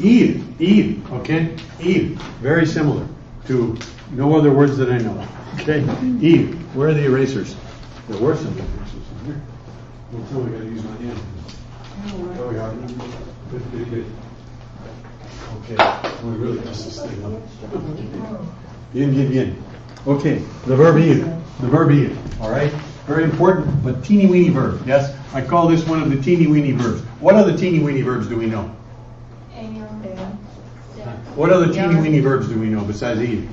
Ir, ir, okay? Ir, very similar to no other words that I know. Okay, ir. Where are the erasers? There were some erasers in here. Well, so I gotta use my hand. Oh, we are. Okay, we really messed this thing up. Bien, bien, bien. Okay, the verb ir, the verb ir, all right? Very important, but teeny weeny verb, yes? I call this one of the teeny weeny verbs. What other teeny weeny verbs do we know? What other teeny weeny verbs do we know besides ir?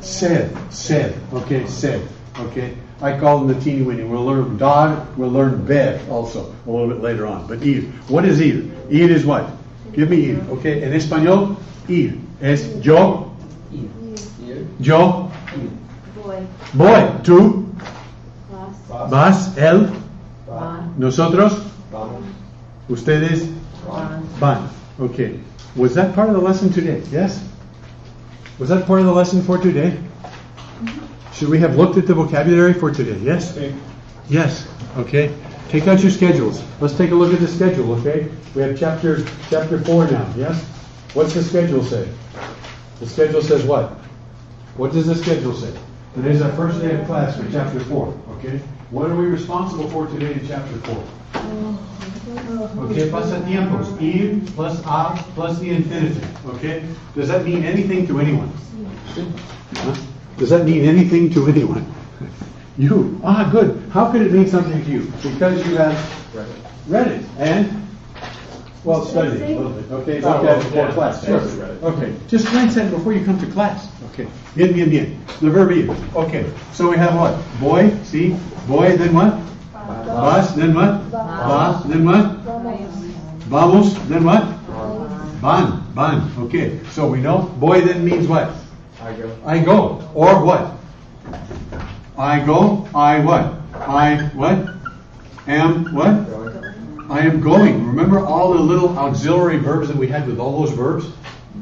Said, said, okay, said, okay. I call them the teeny weeny. We'll learn dog, we'll learn bed also a little bit later on. But eat. what is eat? Eat is what? Give me eat. okay. in español, eat. es yo, yo, Boy. voy, tú, Vas. vas, él, nosotros, Vamos. ustedes, Van. van. Okay. Was that part of the lesson today? Yes? Was that part of the lesson for today? Mm-hmm. Should we have looked at the vocabulary for today? Yes? Yes. Okay. Take out your schedules. Let's take a look at the schedule, okay? We have chapter chapter four now, yes? What's the schedule say? The schedule says what? What does the schedule say? Today's our first day of class for chapter four, okay? What are we responsible for today in chapter four? Okay, pasatiempos. Ir plus a plus the infinitive. Okay? Does that mean anything to anyone? Huh? Does that mean anything to anyone? You. Ah, good. How could it mean something to you? Because you have read it and well studied it a little bit. Okay, look at it before yeah. class. Sure. Okay, just glance at it before you come to class. Okay. Bien, bien, bien. The verb ir. Okay. So we have what? Boy. See. Boy. Then what? Vas. Then what? Va. Then what? Vamos. Then what? Van. Van. Okay. So we know boy then means what? I go. I go. Or what? I go. I what? I what? Am what? I am going. Remember all the little auxiliary verbs that we had with all those verbs?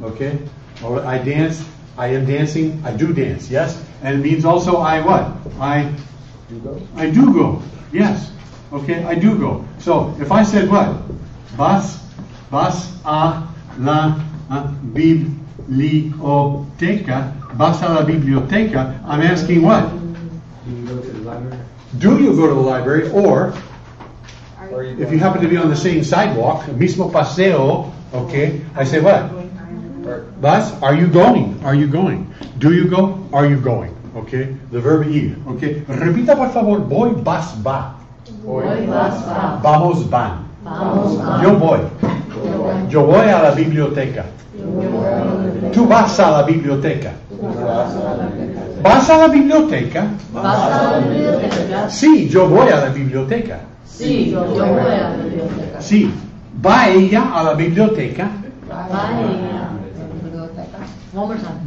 Okay? I dance, I am dancing, I do dance, yes? And it means also I what? I You go. I do go. Yes. Okay, I do go. So if I said what? Vas, vas a la uh, biblioteca, vas a la biblioteca, I'm asking what? Do you go to the library? Do you go to the library or Or you if you happen to be on the same sidewalk, mismo paseo, okay, I say what? Vas, are you going? Are you going? Do you go? Are you going? Okay, the verb ir. Okay, repita por favor, voy, vas, va. Voy, vas, va. Vamos, van. Vamos, van. Yo voy. Yo voy a la biblioteca. Tú vas a la biblioteca. ¿Vas a la biblioteca? ¿Vas a la biblioteca? Sí, yo voy a la biblioteca. Sí, yo voy a la biblioteca. Sí. ¿Va ella a la biblioteca? Time.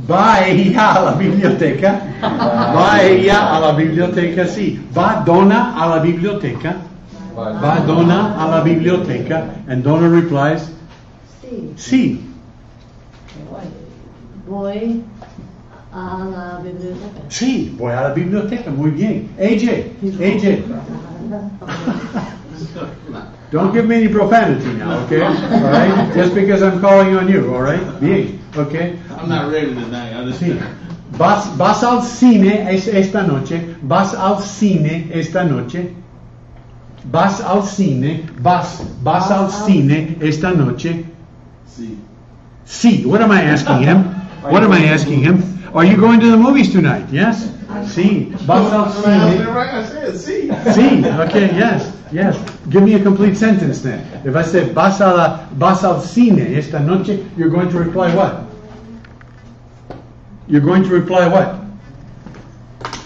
Va ella a la biblioteca. Va ella a la biblioteca, sí. Va Donna a la biblioteca. Va Donna a la biblioteca. And Donna replies, Sí. sí. Voy a la biblioteca. Sí, voy a la biblioteca. Muy bien. AJ, AJ. Don't give me any profanity now, okay? All right? Just because I'm calling on you, all right? Bien, okay? I'm not ready tonight. I just Sí. Vas, vas al cine es- esta noche. Vas al cine esta noche. Vas al cine. Vas, vas al cine esta noche. Sí. Sí. What am I asking him? What am I asking him? Are you going to the movies tonight? Yes. Al cine. right. I said see. Sí, okay, yes, yes. Give me a complete sentence then. If I say vas, a la, vas al cine esta noche, you're going to reply what? You're going to reply what?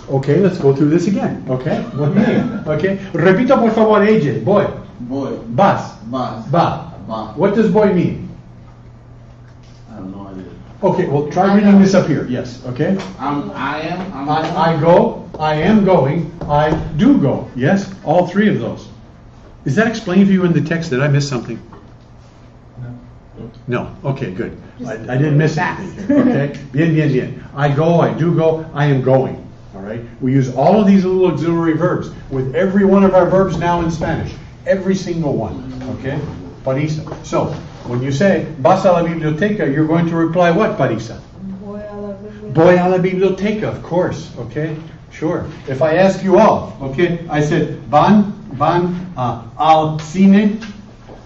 Okay, let's go through this again. Okay, muy bien. Okay, repita por favor, AJ. Boy, Boy. vas, Vas. va. Va. What does boy mean? I have no idea. Okay, well try reading this up here. Yes, okay. I'm. I am. I'm. I, I go, I am going, I do go. Yes, all three of those. Is that explained for you in the text? Did I miss something? No. No. Okay, good. I, I didn't miss anything here. Okay. Bien, bien, bien. I go, I do go, I am going. All right. We use all of these little auxiliary verbs with every one of our verbs now in Spanish. Every single one. Okay. Parisa. So, when you say, vas a la biblioteca, you're going to reply what, Parisa? Voy a la biblioteca, of course, okay? Sure. If I ask you all, okay, I said, van, van uh, al cine,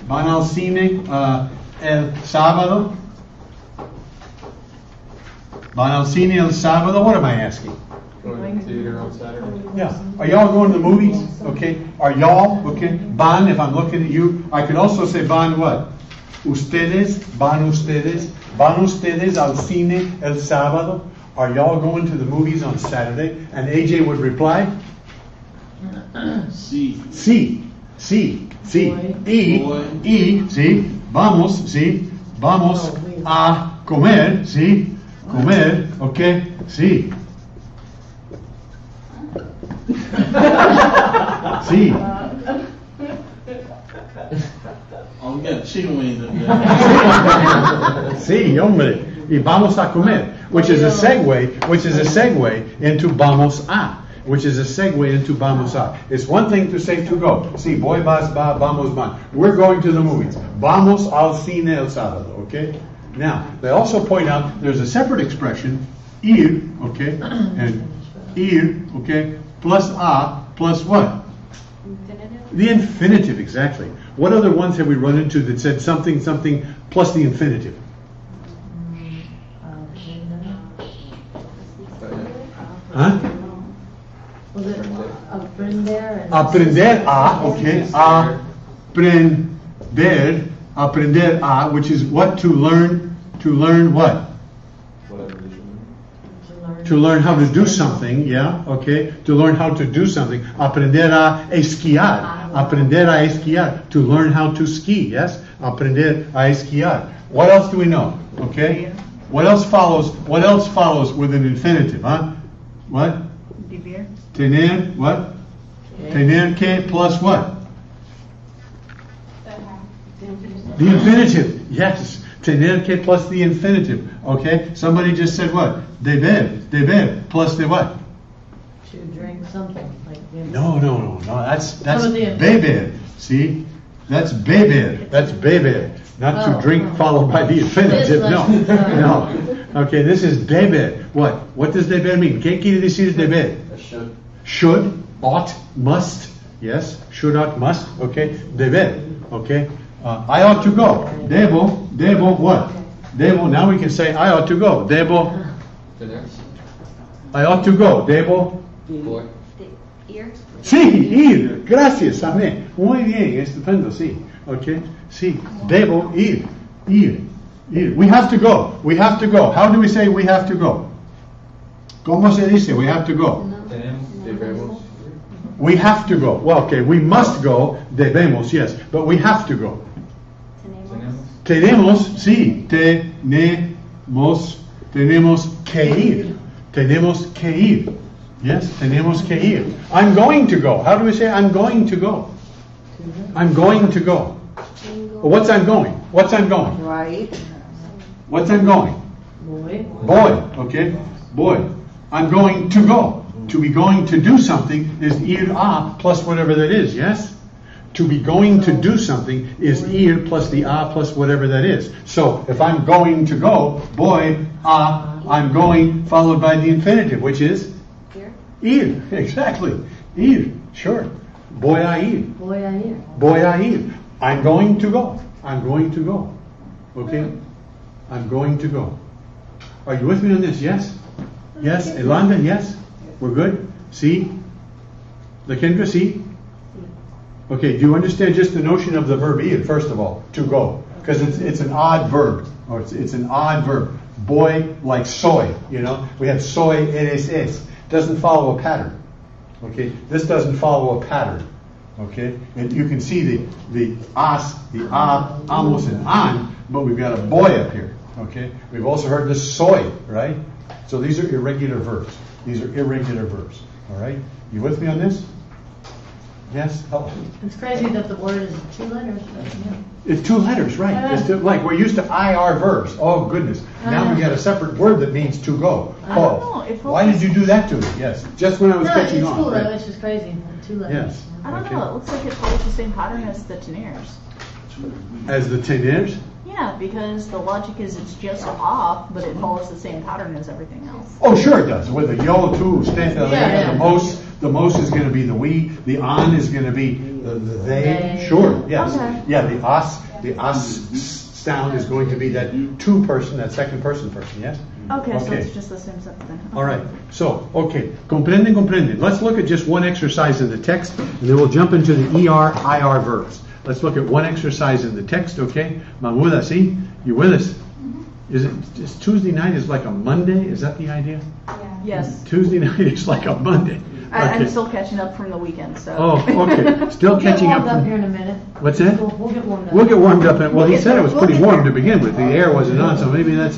van al cine uh, el sábado, van al cine el sábado, what am I asking? Going to theater on Saturday. Yeah. Are y'all going to the movies? Okay. Are y'all? Okay. Van, if I'm looking at you, I could also say van what? Ustedes, van ustedes, van ustedes al cine el sábado. Are y'all going to the movies on Saturday? And AJ would reply, Sí. sí, sí, sí. Voy. Y, y, sí, vamos, sí, vamos a comer, sí, comer, ok, sí. Sí. Oh, we chicken wings. Sí, hombre. Y vamos a comer, which is a segue, which is a segue into vamos a, which is a segue into vamos a. It's one thing to say to go. Sí, voy, vas, va, vamos, van. We're going to the movies. Vamos al cine el sábado, okay? Now, they also point out there's a separate expression, ir, okay? And ir, okay, plus a, plus what? The infinitive, exactly. What other ones have we run into that said something, something plus the infinitive? Uh, huh? Was it aprender? a, okay, aprender, aprender a, which is what to learn, to learn what? Whatever it is. To learn. To learn how to do something, yeah, okay, to learn how to do something. Aprender a esquiar, aprender a esquiar, to learn how to ski, yes? Aprender a esquiar. What else do we know? Okay? What else follows, what else follows with an infinitive, huh? What? Vivir. Tener, what? Tener que plus what? The infinitive, yes. Tener que plus the infinitive. Okay? Somebody just said what? Deber, deber plus the what? To drink something, like. you No, know. no, no, no. That's that's Some of the- beber. See? That's beber. That's beber. Not to Oh, drink oh. followed by the infinitive. This No, lesson, no. uh, Okay, this is deber. What? What does deber mean? ¿Qué quiere decir deber? I should. should, ought, must, yes, should, ought, must, okay, deber, okay. Uh, I ought to go. Debo, debo what? Debo, now we can say I ought to go. Debo, Dinner. I ought to go. Debo, Sí, ir, gracias, amén. Muy bien, estupendo, sí, okay, sí, debo ir, ir, ir. We have to go, we have to go. How do we say we have to go? ¿Cómo se dice we have to go? Tenemos. Debemos. We have to go. Well, okay, we must go, debemos, yes, but we have to go. Tenemos. Tenemos, sí, tenemos, tenemos que ir. Tenemos que ir. Yes, tenemos que ir. I'm going to go. How do we say I'm going to go? I'm going to go. What's I'm going? What's I'm going? Right. What's I'm going? Boy. Boy, okay? Boy. I'm going to go. To be going to do something is ir a plus whatever that is, yes? To be going to do something is ir plus the a plus whatever that is. So if I'm going to go, boy, a, I'm going followed by the infinitive, which is ir. Exactly. Ir. Sure. Voy a ir. Boy, I hear. Voy a ir. I'm going to go. I'm going to go. Okay? I'm going to go. Are you with me on this? Yes? Yes? Elanda, yes? We're good? See? Lakendra, see? Okay, do you understand just the notion of the verb ir, first of all, to go? Because it's, it's an odd verb, or it's, it's an odd verb. Boy, like soy, you know? We have soy, eres, es. Doesn't follow a pattern. Okay? This doesn't follow a pattern. Okay? And you can see the, the as, the a, amos, and an, but we've got a boy up here. Okay? We've also heard the soy, right? So these are irregular verbs. These are irregular verbs. All right? You with me on this? Yes? Oh. It's crazy that the word is two letters, but yeah. It's two letters, right? It's two- like we're used to IR verbs. Oh goodness! Now we uh-huh. got a separate word that means to go. I Call. don't know, it Why did you do that to me? Yes, just when I was No, catching it's on. cool right. though, it's just crazy, two letters. Yes. I don't Okay. know. It looks like it follows the same pattern as the tenors. As the teners? Yeah, because the logic is it's just off, but it follows the same pattern as everything else. Oh, sure it does. With the yo two, stand there. Yeah, The yeah. most, the most is going to be the we. The on is going to be the, the they. Sure, yes. Okay. Yeah, the us, the us sound is going to be that two person, that second person person. Yes. Okay, so Okay. it's just the same stuff then. All right. So, okay, comprenden, comprenden. Let's look at just one exercise in the text, and then we'll jump into the ER, IR verbs. Let's look at one exercise in the text, okay? Mahmuda, see? You with us? Is it is Tuesday night is like a Monday? Is that the idea? Yes. Tuesday night is like a Monday. I, I'm Okay. still catching up from the weekend, so. Oh, okay. Still We'll get catching up. warmed up from- here in a minute. What's that? We'll, we'll get warmed up. We'll get warmed up. and- Well, he We'll get said it was We'll pretty warm there. to begin with. The air wasn't on, so maybe that's.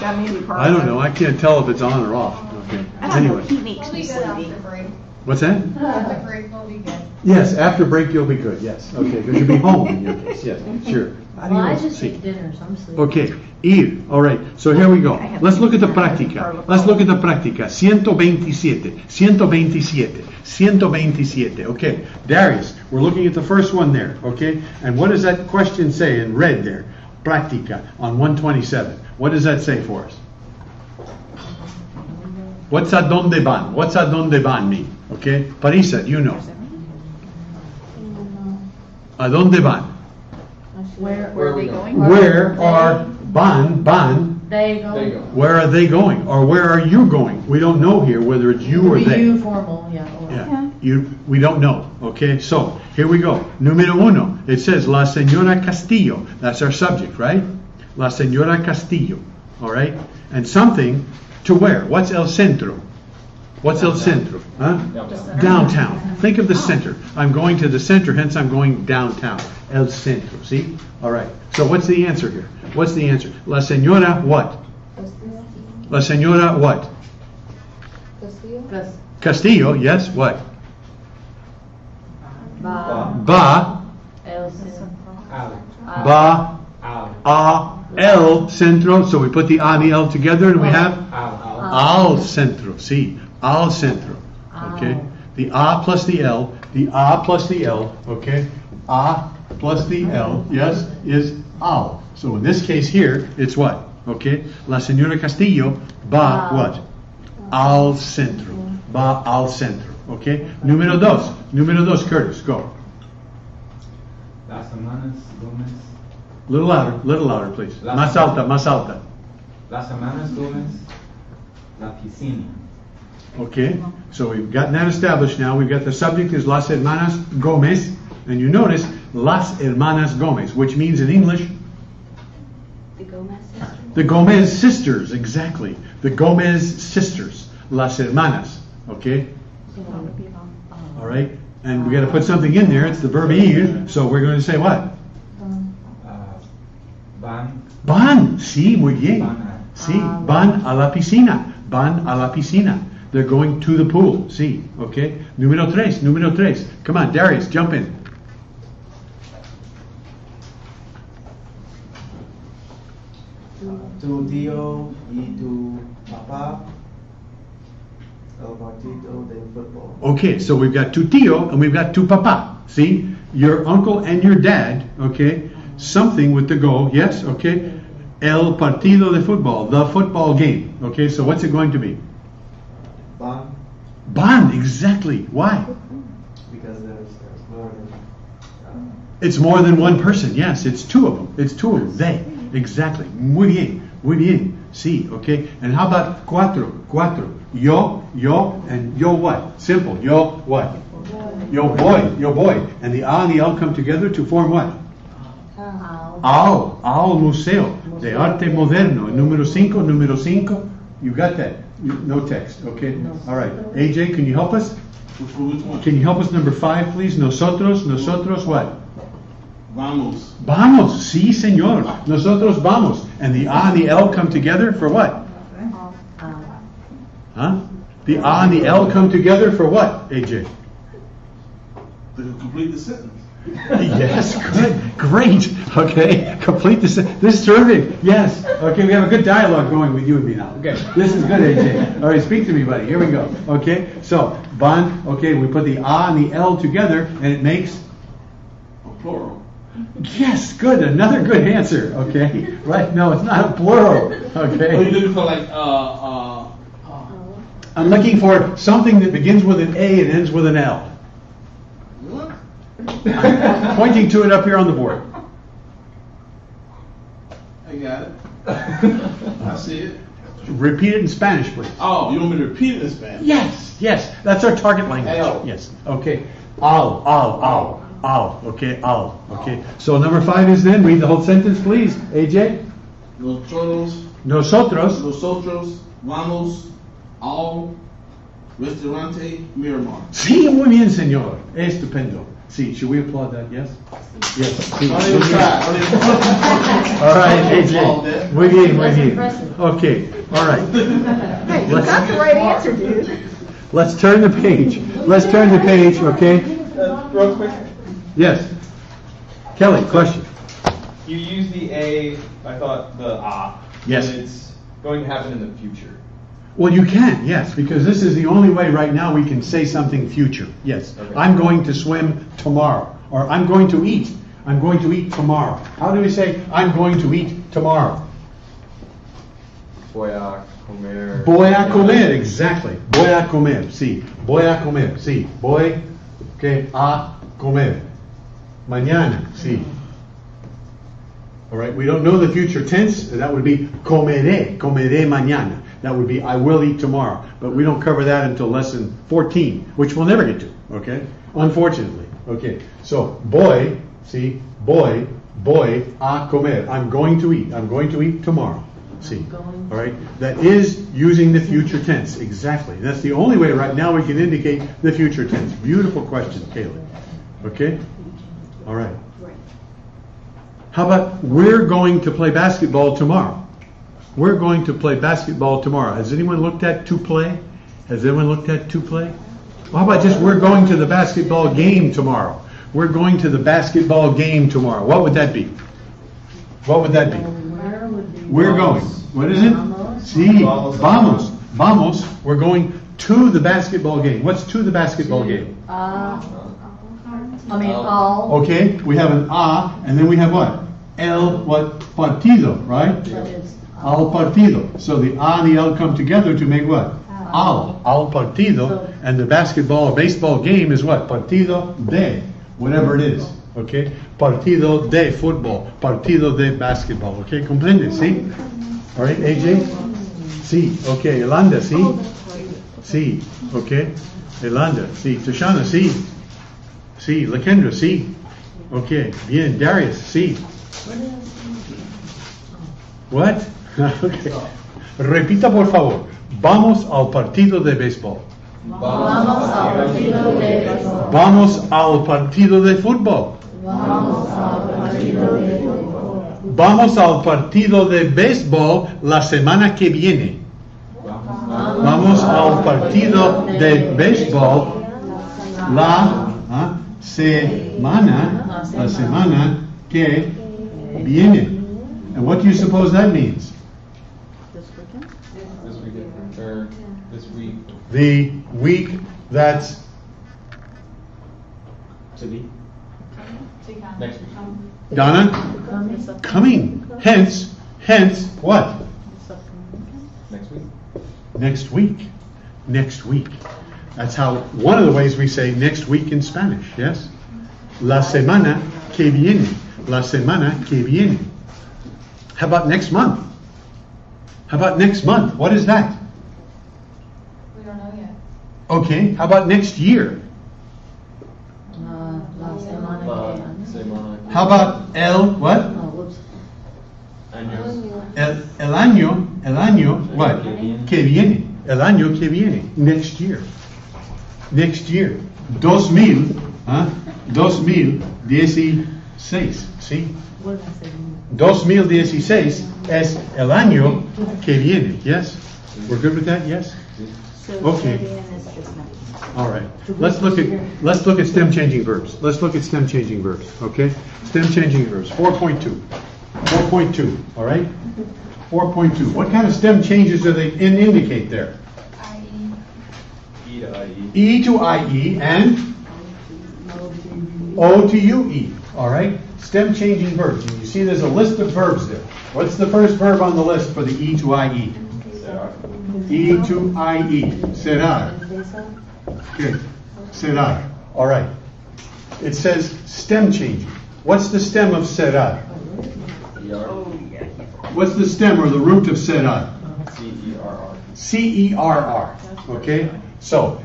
That may be part I don't it. know. I can't tell if it's on or off. Okay. I don't know. Anyway, Heat makes We'll me be good sleepy. after break. what's that? After break, we'll be good. Yes, after break you'll be good. Yes, okay, because you'll be home in your case. Yes, sure. Well, I just ate dinner, so I'm sleeping. Okay, ir. All right. So here we go. Let's look at the práctica. Let's look at the práctica. 127. 127. 127. Okay, Darius, we're looking at the first one there. Okay, and what does that question say in red there? Práctica on 127. What does that say for us? What's a donde van? What's a donde van mean? Okay, Parisa, you know. A donde van? Where, Where are we they going? going? Where are van van? They go. Go. Where are they going, or where are you going? We don't know here whether it's you or Be they. you formal, yeah. or- Yeah, you. We don't know. Okay, so here we go. Número uno. It says La Señora Castillo. That's our subject, right? La Señora Castillo. All right, and something to where? What's el centro? What's el centro? Huh? Downtown. Downtown. Think of the oh. center. I'm going to the center, hence I'm going downtown. El centro. See? All right. So what's the answer here? What's the answer? La señora what? La señora what? Gus- Castillo. Yes. What? Ba. Ba El Centro. Ba a el centro. So we put the a and the el together, and we have Al. al centro. See? Al centro. Okay. The a plus the l. The a plus the l. Okay. A plus the l. Yes, is al. So in this case here, it's what? Okay. La señora Castillo ba Al. what? Al centro. Va al centro. Okay. Número dos. Número dos. Curtis, go. Las semanas Gómez, Little louder. Little louder, please. Las- Más alta. Más alta. las semanas Gómez, la piscina. Okay, so we've gotten that established now. We've got the subject is Las Hermanas Gomez, and you notice Las Hermanas Gomez, which means in English The Gomez sisters. the Gomez sisters, exactly. The Gomez sisters, Las Hermanas. Okay, all right, and we got to put something in there. It's the verb ir, so we're going to say what? Van, Van, sí, muy bien. van Sí, van a la piscina. Van a la piscina. They're going to the pool. Sí, okay. Número tres, número tres. Come on, Darius, jump in. Tu tío y tu papá el partido de fútbol. Okay, so we've got tu tío and we've got tu papá. See, your uncle and your dad. Okay, something with the go. Yes, okay. El partido de fútbol, the football game. Okay, so what's it going to be? Van Van, exactly. Why? because there's there's more than uh, It's more than one person. Yes, it's two of them. It's two of them. They. Exactly. Muy bien. Muy bien. Sí. Okay. And how about cuatro? Cuatro. Yo, yo, and yo what? Simple. Yo what? Yo boy. Yo boy. And the a and the l come together to form what? Al. Al. Al Museo de Arte Moderno. Número cinco. Número cinco. You got that? No text. Okay. All right. AJ, can you help us? Which, which one? Can you help us number five, please? Nosotros. Nosotros what? Vamos. Vamos, sí, señor. Ah. Nosotros vamos. And the A and the L come together for what? Huh? The A and the L come together for what, AJ? To complete the sentence. yes, good. Great. Okay, complete this. This is terrific. Yes. Okay, we have a good dialogue going with you and me now. Okay, this is good, AJ. All right, speak to me, buddy. Here we go. Okay, so, van, okay, we put the A and the L together and it makes A plural. Yes, good. Another good answer. Okay. Right. No, it's not a plural. Are you Okay. looking for like, uh, uh, uh, I'm looking for something that begins with an A and ends with an L. what? I'm pointing to it up here on the board. I got it. I see it. Repeat it in Spanish, please. Oh, you want me to repeat it in Spanish? Yes, yes, that's our target language. Al. Yes, okay. Al, al, al, al, okay, al, okay. So number five is then, read the whole sentence, please. AJ? Nosotros, Nosotros, nosotros vamos al restaurante Miramar. sí, muy bien, señor. Estupendo. Sí, should we applaud that? Yes? Yes. sí, Don't muy even bien. try. Don't even All right, AJ. Muy bien, muy bien. Okay, all right. Hey, you got the right answer, dude. Let's turn the page. Let's turn the page, okay? Uh, real quick, Yes. Kelly, question. you use the A, I thought the ah. Yes. and It's going to happen in the future. Well, you can, yes, because this is the only way right now we can say something future. Yes. Okay. I'm going to swim tomorrow. Or I'm going to eat. I'm going to eat tomorrow. How do we say I'm going to eat tomorrow? Voy a comer. Voy a comer, exactly. Voy a comer, sí. Voy a comer, sí. Voy okay, a comer. Mañana, sí. All right, we don't know the future tense. That would be comeré, comeré mañana. That would be I will eat tomorrow. But we don't cover that until lesson 14, which we'll never get to, okay? Unfortunately. Okay, so boy, see, boy, boy, a comer. I'm going to eat. I'm going to eat tomorrow. See, all right? That is using the future tense, exactly. That's the only way right now we can indicate the future tense. Beautiful question, Caleb. Okay? All right. How about we're going to play basketball tomorrow? We're going to play basketball tomorrow. Has anyone looked at to play? Has anyone looked at to play? Well, how about just we're going to the basketball game tomorrow? We're going to the basketball game tomorrow. What would that be? What would that be? Where would? We're going. What is it? See, vamos. Vamos. We're going to the basketball game. What's to the basketball game? Uh, I mean, all. Okay, we have an a, and then we have what? El what? Partido, right? That is. Al partido. So the a and the el come together to make what? Al. Al partido. And the basketball or baseball game is what? Partido de. Whatever it is. Okay? Partido de football. Partido de basketball. Okay? Comprende? See? All right, AJ? Sí. Okay. Yolanda, sí? Sí. Okay. Yolanda, sí. Tashana, sí. Sí. Lakendra, sí. Okay. Bien. Darius, sí. What? okay. Repita por favor. Vamos al partido de béisbol. Vamos al partido de béisbol. Vamos al partido de fútbol. Vamos al partido de fútbol. Vamos al partido de béisbol la semana que viene. Vamos al partido de béisbol la semana, la uh, semana que viene. And what do you suppose that means? This weekend? This weekend, or this week. The week that's To be. Next week. Donna coming. Hence, hence what? Next week. Next week. Next week. That's how one of the ways we say next week in Spanish, yes? La semana que viene. La semana que viene. How about next month? How about next month? What is that? We don't know yet. Okay, how about next year? Uh, la semana La que. semana. How about el what? Oh, El, el año, el año, what? Que viene. El año que viene. Next year. Next year. Dos mil, ¿ah? Dos mil dieciséis, ¿sí? What did I say? 2016 es el año que viene, yes? We're good with that, yes? Okay. All right. Let's look at, let's look at stem changing verbs. Let's look at stem changing verbs, okay? Stem changing verbs, 4.2. 4.2, all right? 4.2. What kind of stem changes do they in- indicate there? E to E. E IE and O to UE. All right? Stem changing verbs. And you see there's a list of verbs there. What's the first verb on the list for the E to IE? E to IE. Cerrar. Good. Cerrar. All right. It says stem changing. What's the stem of cerrar? What's the stem or the root of cerrar? C-E-R-R. C E R R. Okay? So,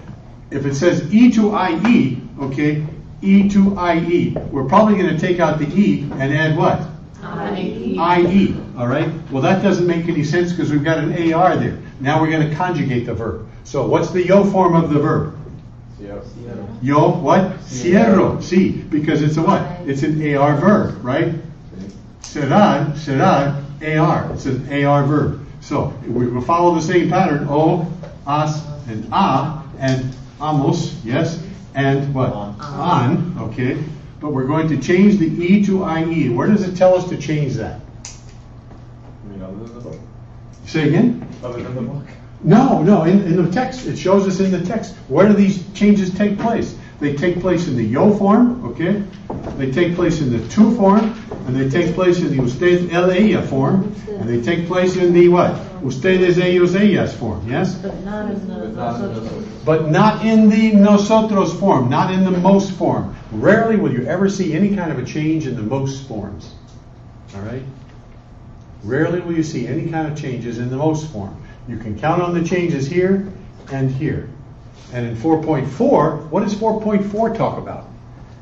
if it says E to I E, okay, E to I E, we're probably going to take out the E and add what? I E. All right? Well, that doesn't make any sense because we've got an AR there. Now we're going to conjugate the verb. So, what's the yo form of the verb? Yo, what? Cierro. See, because it's a what? It's an AR verb, right? Cerrar, cerrar, AR. It's an AR verb. So we will follow the same pattern. O, as, and a, and amos, yes, and what? On, okay. But we're going to change the E to IE. Where does it tell us to change that? Say again? Other than the book? No, no, in, in the text. It shows us in the text. Where do these changes take place? They take place in the yo form, okay? They take place in the tu form, and they take place in the usted, el, ella form, and they take place in the what? Ustedes, ellos, ellas form, yes? But not in the nosotros. But not in the nosotros form, not in the most form. Rarely will you ever see any kind of a change in the most forms. All right? Rarely will you see any kind of changes in the most form. You can count on the changes here and here. And in 4.4, what does 4.4 talk about?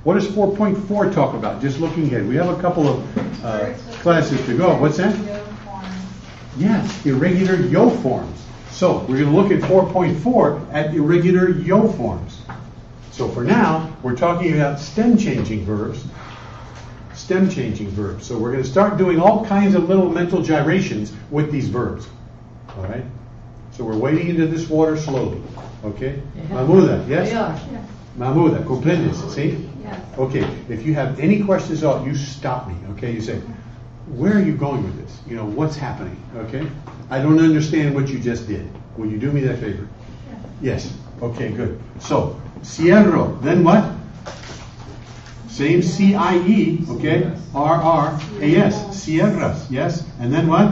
What does 4.4 talk about? Just looking ahead. We have a couple of uh, classes to go. What's that? Yes, irregular yo forms. So we're going to look at 4.4 at irregular yo forms. So for now, we're talking about stem changing verbs. Stem changing verbs. So we're going to start doing all kinds of little mental gyrations with these verbs. All right? So we're wading into this water slowly. Okay? Mamuda, yes? Mamuda, comprendes, see? Okay, if you have any questions at all, you stop me, okay? You say, where are you going with this? You know, what's happening, okay? I don't understand what you just did. Will you do me that favor? Yes. Okay, good. So, cierro, then what? Same C-I-E, okay? R-R-A-S, cierras, yes? And then what?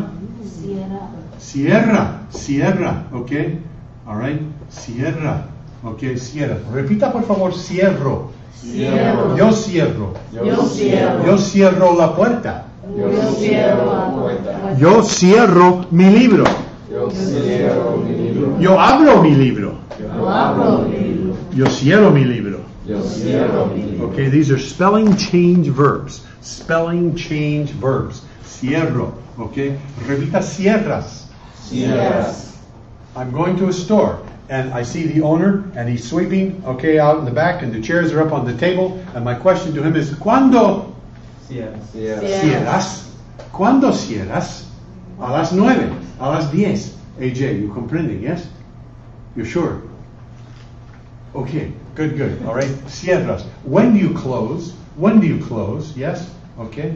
Sierra, Sierra, okay? All right? Sierra, okay, Sierra. Repita por favor, cierro. Cierro. Yo cierro. Yo cierro. Yo cierro la puerta. Yo cierro la puerta. Yo cierro mi libro. Yo cierro mi libro. Yo abro mi libro. Yo abro mi libro. Yo cierro mi libro. Yo cierro mi libro. Okay, these are spelling change verbs. Spelling change verbs. Cierro, okay? Repita cierras. Cierras. I'm going to a store and I see the owner and he's sweeping, okay, out in the back and the chairs are up on the table. And my question to him is, ¿Cuándo Cierras. cierras? ¿Cuándo cierras? A las nueve, a las diez. AJ, you comprending, yes? You're sure? Okay, good, good. All right, cierras. When do you close? When do you close? Yes? Okay.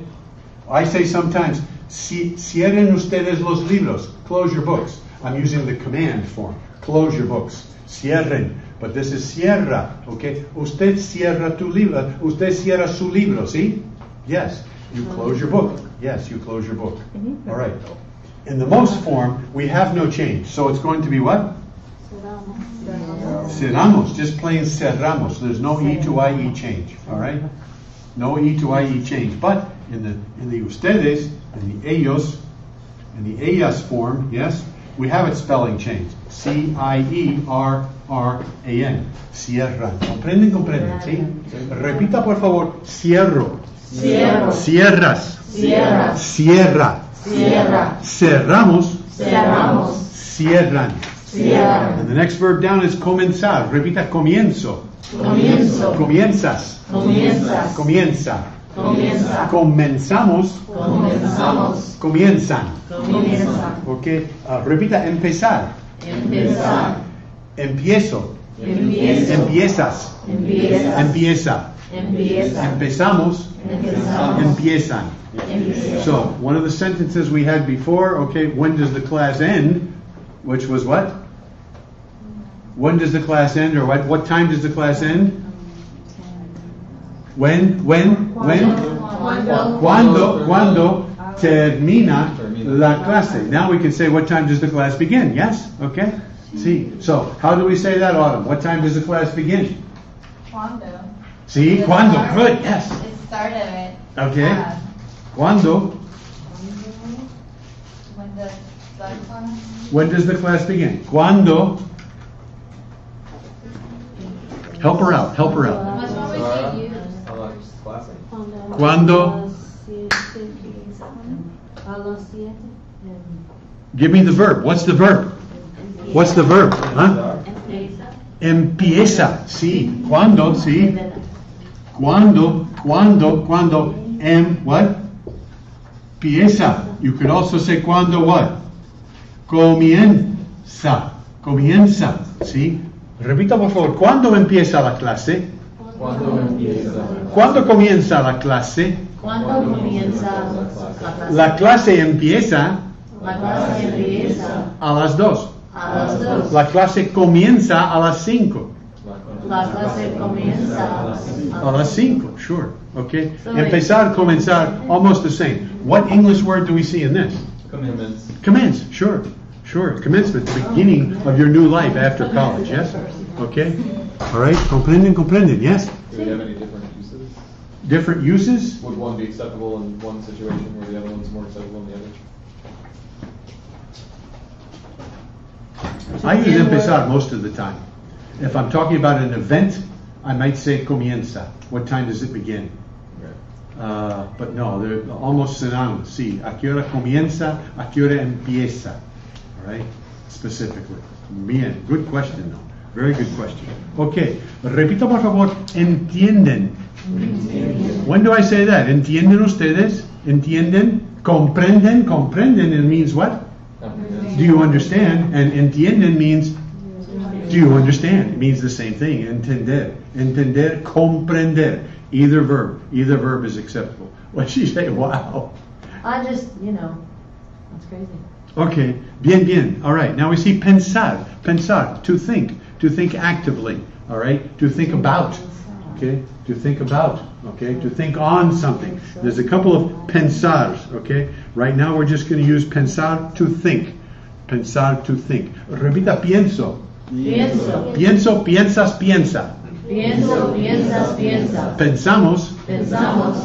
I say sometimes, "Ci- cierren ustedes los libros. Close your books. I'm using the command form. Close your books. Cierren. But this is cierra. Okay. Usted cierra tu libro. Usted cierra su libro. See? Yes. You close your book. Yes, you close your book. Mm-hmm. All right. In the most form, we have no change. So it's going to be what? Cerramos, just plain cerramos. There's no E to IE change, all right? No E to IE change. But in the in the ustedes, in the ellos, in the ellas form, yes, we have it spelling change. C I E R R A N. Cierran. ¿Comprenden? ¿Comprenden? ¿Sí? Repita por favor. Cierro. Cierro. Cierras. Cierras. Cierra. Cierra. Cerramos. Cerramos. Cierran. And the next verb down is comenzar. Repita comienzo. Comienzo. Comienzas. Comienzas. Comienza. Comienza. Comenzamos. Comenzamos. Comienzan. Comienza. Ok. Ah, repita empezar. Empezar. Empiezo. Empiezo. Empiezas. Empiezas. Empieza. Empieza. Empezamos. Empezamos. Empiezan. Empieza. So, one of the sentences we had before, okay, when does the class end? Which was what? When does the class end, or what, what time does the class end? When, when, when? Cuando, cuando termina la clase. Now we can say what time does the class begin? Yes? Okay? See, so how do we say that, Autumn? What time does the class begin? Quando. See, cuando, good, yes. It started at. Okay. Cuando, When the. When does the class begin? Cuando, help her out, help her out. Cuando, give me the verb. What's the verb? What's the verb? Huh? Empieza. Empieza, sí. Cuando, sí. Cuando, cuando, cuando, em, what? Pieza. You could also say cuando what? Comienza, comienza, ¿sí? Repita por favor, ¿cuándo empieza la clase? ¿Cuándo empieza? ¿Cuándo comienza la clase? ¿Cuándo comienza la clase? La clase empieza La clase empieza a las dos. a las dos. La clase comienza a las cinco. La clase comienza A las cinco, sure. Okay. Sorry. Empezar, comenzar, almost the same. What English word do we see in this? Commitments. Commence, sure, sure. Commencement, the beginning of your new life after college, yes? Okay? All right, comprenden, comprenden, yes? Do we have any different uses? Different uses? Would one be acceptable in one situation where the other one's more acceptable in the other? I use empezar most of the time. If I'm talking about an event, I might say comienza. What time does it begin? Uh, but no, they're almost synonymous. Sí, a qué hora comienza, a qué hora empieza. All right, specifically. Bien, good question though. Very good question. Okay, repita por favor, entienden. When do I say that? ¿Entienden ustedes? ¿Entienden? ¿Comprenden? ¿Comprenden? It means what? Do you understand? And entienden means do you understand? It means the same thing. Entender. Entender, comprender. Either verb. Either verb is acceptable. What she say? Wow. I just, you know, that's crazy. Okay. Bien, bien. All right. Now we see pensar. Pensar. To think. To think actively. All right. To think about. Okay. To think about. Okay. To think on something. There's a couple of pensars. Okay. Right now we're just going to use pensar to think. Pensar to think. Repita pienso. Pienso, Pienso, piensas, piensa. pienso, piensas, piensa. Pensamos, Pensamos,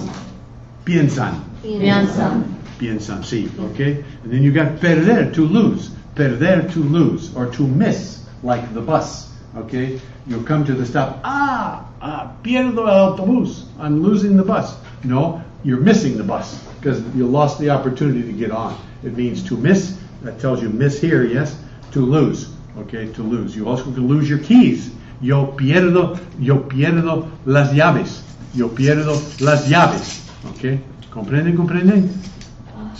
piensan. piensan. Piensan, sí, okay? And then you got perder, to lose. Perder, to lose, or to miss, like the bus, okay? You come to the stop, ah, ah, pierdo el autobús. I'm losing the bus. No, you're missing the bus because you lost the opportunity to get on. It means to miss, that tells you miss here, yes? To lose, okay? To lose. You also can lose your keys. Yo pierdo, yo pierdo las llaves. Yo pierdo las llaves, okay? ¿Comprenden, comprenden?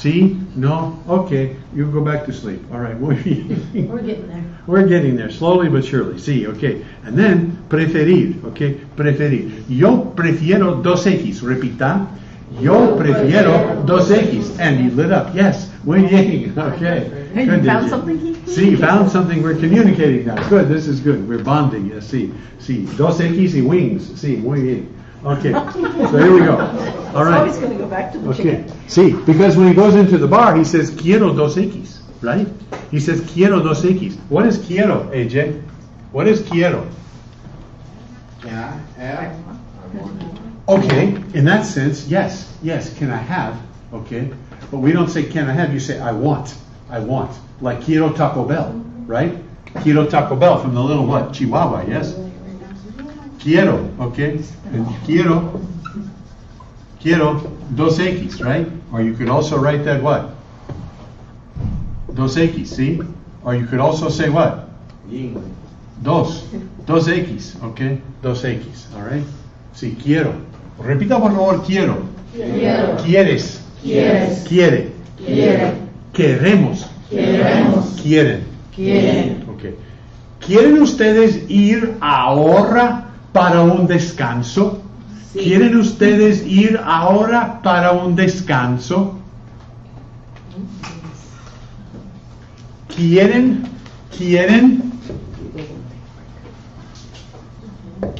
See? No? Okay. You go back to sleep. All right. We're getting there. we're getting there slowly but surely. See? Okay. And then preferir. Okay. Preferir. Yo prefiero dos X. Repita. Yo prefiero dos X. And he lit up. Yes. Muy bien. Okay. Hey, Good, you found did something, Keith? See, found something. We're communicating now. Good. This is good. We're bonding. Yes. See. See. Dos X y wings. See. Muy bien. Okay. So here we go. All right. It's always going to go back to the Okay. chicken. See, because when he goes into the bar, he says quiero dos X, right? He says quiero dos X. What is quiero, AJ? What is quiero? Yeah, yeah. Okay, in that sense, yes, yes. Can I have? Okay, but we don't say can I have. You say I want. I want. Like quiero Taco Bell, right? Quiero Taco Bell from the little what? Chihuahua, yes. Quiero, okay, and quiero. Quiero dos X, right? Or you could also write that what? Dos X, see? Or you could also say what? Dos. Dos X, okay? Dos X, all right? Sí, quiero. Repita por favor, quiero. Quiero. Quieres. Quieres. Quiere. Quiere. Queremos. Queremos. Quieren. Quieren. ¿Quieren ustedes ir ahora para un descanso? ¿Quieren ustedes ir ahora para un descanso? ¿Quieren? ¿Quieren?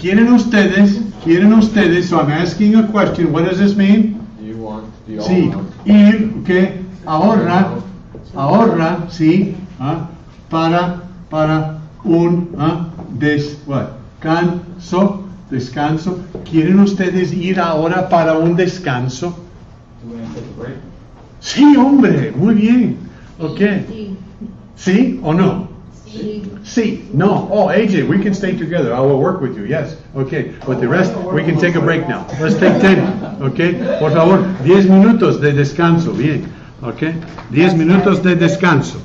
quieren ustedes, quieren ustedes, so I'm asking a question, what does this mean? Sí, ir, ok, ahorra, ahorra, sí, ah, para, para un ah, des, what, canso, descanso. ¿Quieren ustedes ir ahora para un descanso? Sí, hombre, muy bien, ok. ¿Sí o no? Sí, no. Oh, AJ, we can stay together. I will work with you. Yes. Okay. But the rest, we can take a break now. Let's take 10. Okay. Por favor, 10 minutos de descanso. Bien. Okay. 10 minutos de descanso.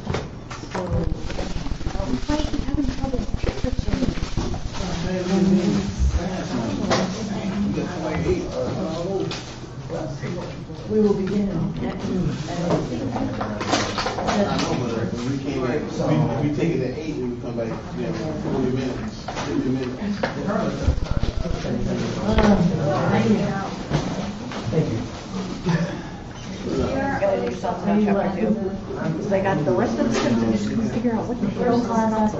Do chapter two. 'Cause I got the rest of the to just figure out what the hell going on.